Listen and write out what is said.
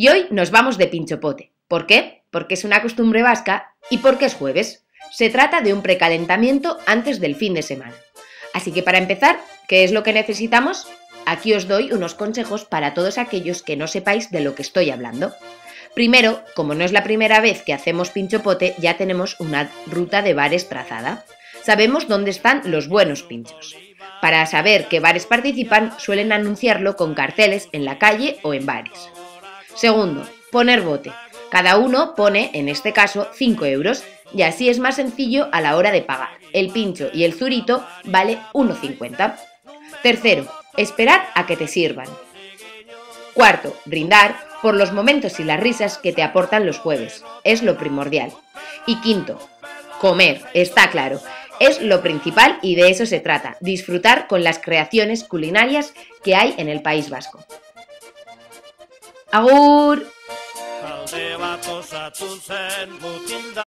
Y hoy nos vamos de pinchopote. ¿Por qué? Porque es una costumbre vasca y porque es jueves. Se trata de un precalentamiento antes del fin de semana. Así que para empezar, ¿qué es lo que necesitamos? Aquí os doy unos consejos para todos aquellos que no sepáis de lo que estoy hablando. Primero, como no es la primera vez que hacemos pinchopote, ya tenemos una ruta de bares trazada. Sabemos dónde están los buenos pinchos. Para saber qué bares participan, suelen anunciarlo con carteles en la calle o en bares. Segundo, poner bote. Cada uno pone, en este caso, 5 euros y así es más sencillo a la hora de pagar. El pincho y el zurito vale 1,50. Tercero, esperar a que te sirvan. Cuarto, brindar por los momentos y las risas que te aportan los jueves. Es lo primordial. Y quinto, comer, está claro. Es lo principal y de eso se trata, disfrutar con las creaciones culinarias que hay en el País Vasco. Agur! Alde bat osatu zen mutilda.